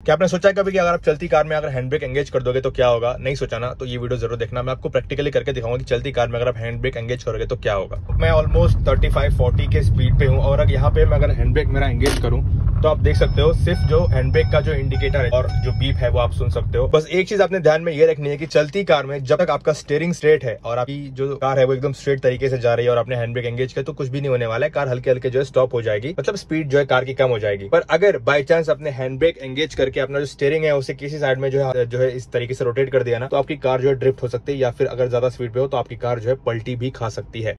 क्या आपने सोचा है कभी कि अगर आप चलती कार में अगर हैंड ब्रेक एंगेज कर दोगे तो क्या होगा? नहीं सोचा ना तो ये वीडियो ज़रूर देखना। मैं आपको प्रैक्टिकली करके दिखाऊँगा कि चलती कार में अगर आप हैंड ब्रेक एंगेज करोगे तो क्या होगा। मैं ऑलमोस्ट 35 40 के स्पीड पे हूँ और अगर यहाँ पे मैं अगर हैंड ब्रेक मेरा एंगेज करूँ तो आप देख सकते हो, सिर्फ़ जो हैंड ब्रेक का जो इंडिकेटर है और जो बीप है वो आप सुन सकते हो। बस एक चीज़ आपने ध्यान में ये रखनी है कि चलती कार में जब तक आपका स्टेयरिंग स्ट्रेट है और आपकी जो कार है वो एकदम स्ट्रेट तरीके से जा रही है और आपने हैंड ब्रेक एंगेज किया तो कुछ भी नहीं होने वाला है। कार हल्के हल्के जो है स्टॉप हो जाएगी। मतलब स्पीड जो है कार की कम हो जाएगी। पर अगर बाई चांस अपने हैंड ब्रेक एंगेज करके अपना जो स्टेयरिंग है उसे किसी साइड में जो है जो है इस तरीके से रोटेट कर दिया ना तो आपकी कार जो है ड्रिफ्ट हो सकती है या फिर अगर ज़्यादा स्पीड पे हो तो आपकी कार जो है पलटी भी खा सकती है।